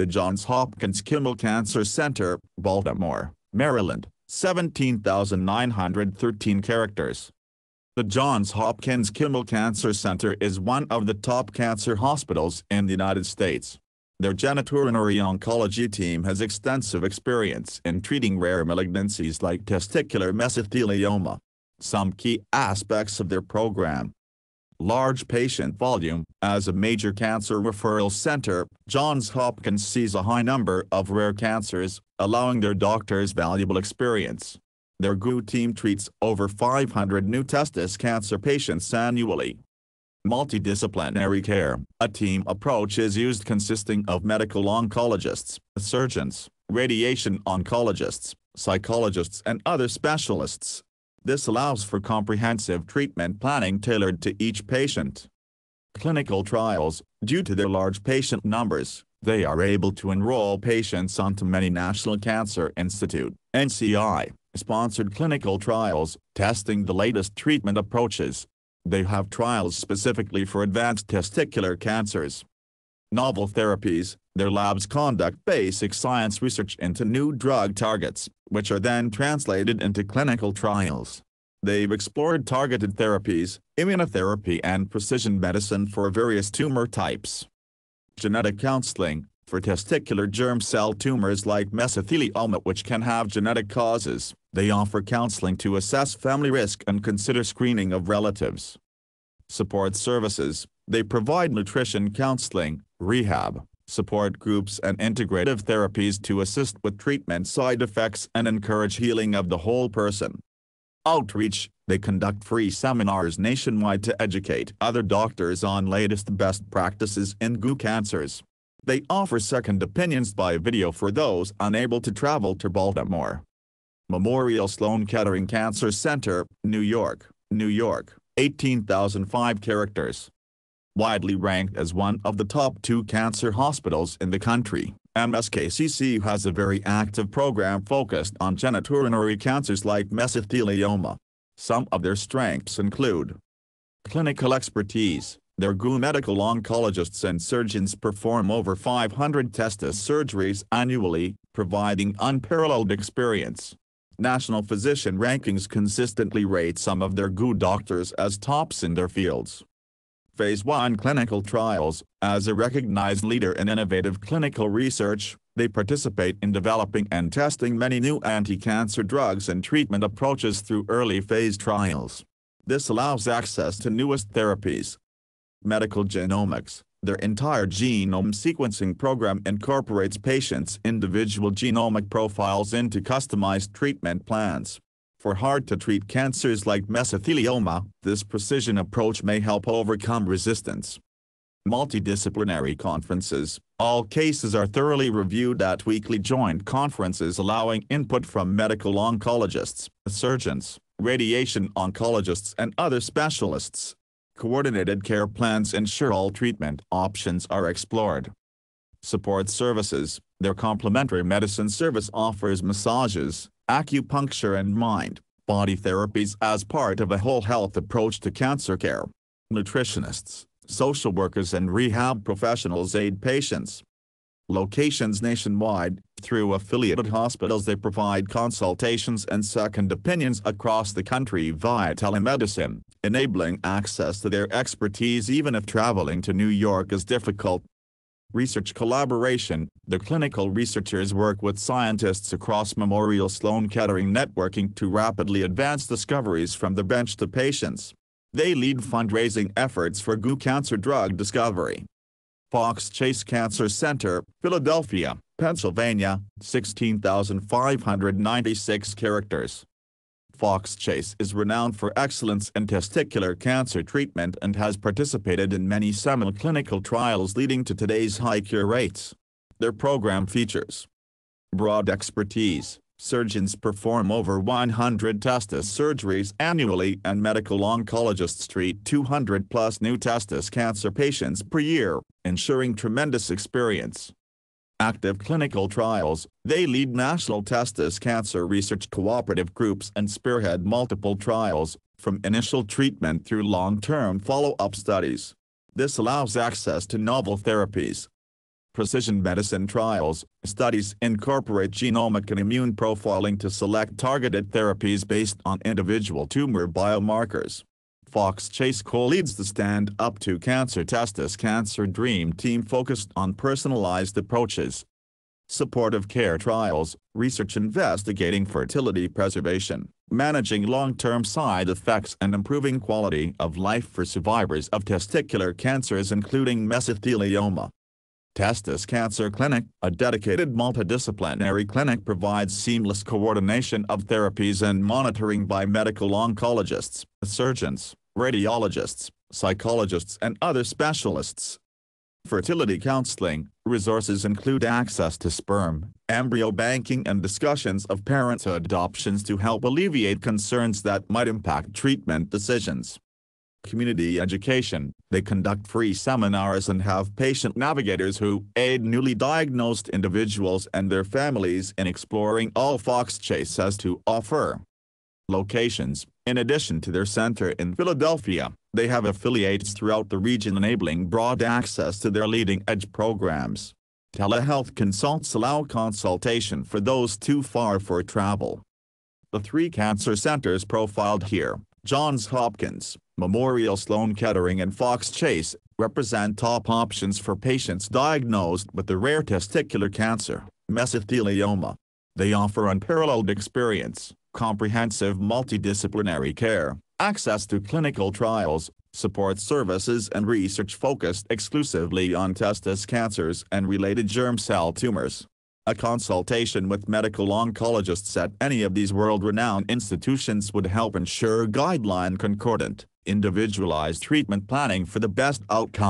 the Johns Hopkins Kimmel Cancer Center, Baltimore, Maryland, 17,913 characters. The Johns Hopkins Kimmel Cancer Center is one of the top cancer hospitals in the United States. Their genitourinary oncology team has extensive experience in treating rare malignancies like testicular mesothelioma. Some key aspects of their program large patient volume. As a major cancer referral center, Johns Hopkins sees a high number of rare cancers, allowing their doctors valuable experience. Their GU team treats over 500 new testis cancer patients annually. Multidisciplinary care, a team approach is used consisting of medical oncologists, surgeons, radiation oncologists, psychologists and other specialists. This allows for comprehensive treatment planning tailored to each patient. Clinical trials, due to their large patient numbers, they are able to enroll patients onto many National Cancer Institute NCI, sponsored clinical trials, testing the latest treatment approaches. They have trials specifically for advanced testicular cancers. Novel therapies, their labs conduct basic science research into new drug targets, which are then translated into clinical trials. They've explored targeted therapies, immunotherapy and precision medicine for various tumor types. Genetic counseling, for testicular germ cell tumors like mesothelioma which can have genetic causes, they offer counseling to assess family risk and consider screening of relatives. Support services, they provide nutrition counseling, rehab, support groups and integrative therapies to assist with treatment side effects and encourage healing of the whole person. Outreach, they conduct free seminars nationwide to educate other doctors on latest best practices in GU cancers. They offer second opinions by video for those unable to travel to Baltimore. Memorial Sloan Kettering Cancer Center, New York, New York, 18,005 characters widely ranked as one of the top two cancer hospitals in the country. MSKCC has a very active program focused on genitourinary cancers like mesothelioma. Some of their strengths include clinical expertise. Their GU medical oncologists and surgeons perform over 500 testis surgeries annually, providing unparalleled experience. National physician rankings consistently rate some of their GU doctors as tops in their fields. Phase 1 clinical trials. As a recognized leader in innovative clinical research, they participate in developing and testing many new anti-cancer drugs and treatment approaches through early phase trials. This allows access to newest therapies. Medical genomics. Their entire genome sequencing program incorporates patients' individual genomic profiles into customized treatment plans. For hard-to-treat cancers like mesothelioma, this precision approach may help overcome resistance. Multidisciplinary conferences, all cases are thoroughly reviewed at weekly joint conferences allowing input from medical oncologists, surgeons, radiation oncologists and other specialists. Coordinated care plans ensure all treatment options are explored. Support services, their complementary medicine service offers massages, acupuncture and mind, body therapies as part of a whole health approach to cancer care. Nutritionists, social workers and rehab professionals aid patients. Locations nationwide, through affiliated hospitals they provide consultations and second opinions across the country via telemedicine, enabling access to their expertise even if traveling to New York is difficult. Research collaboration, the clinical researchers work with scientists across Memorial Sloan Kettering networking to rapidly advance discoveries from the bench to patients. They lead fundraising efforts for GU cancer drug discovery. Fox Chase Cancer Center, Philadelphia, Pennsylvania, 16,596 characters. Fox Chase is renowned for excellence in testicular cancer treatment and has participated in many seminal clinical trials leading to today's high cure rates. Their program features broad expertise. Surgeons perform over 100 testis surgeries annually and medical oncologists treat 200 plus new testis cancer patients per year, ensuring tremendous experience active clinical trials, they lead national testis cancer research cooperative groups and spearhead multiple trials, from initial treatment through long-term follow-up studies. This allows access to novel therapies. precision medicine trials, studies incorporate genomic and immune profiling to select targeted therapies based on individual tumor biomarkers. Fox Chase co-leads the Stand Up to Cancer Testis Cancer Dream team focused on personalized approaches, supportive care trials, research investigating fertility preservation, managing long-term side effects and improving quality of life for survivors of testicular cancers including mesothelioma. Testis Cancer Clinic, a dedicated multidisciplinary clinic provides seamless coordination of therapies and monitoring by medical oncologists, surgeons, radiologists, psychologists and other specialists. Fertility counseling resources include access to sperm, embryo banking and discussions of parenthood options to help alleviate concerns that might impact treatment decisions. Community education, they conduct free seminars and have patient navigators who aid newly diagnosed individuals and their families in exploring all Fox Chase has to offer. Locations, in addition to their center in Philadelphia, they have affiliates throughout the region enabling broad access to their leading-edge programs. Telehealth consults allow consultation for those too far for travel. The three cancer centers profiled here, Johns Hopkins, Memorial Sloan Kettering and Fox Chase, represent top options for patients diagnosed with the rare testicular cancer, mesothelioma. They offer unparalleled experience, comprehensive multidisciplinary care, access to clinical trials, support services and research focused exclusively on testis cancers and related germ cell tumors. A consultation with medical oncologists at any of these world-renowned institutions would help ensure guideline concordant, individualized treatment planning for the best outcome.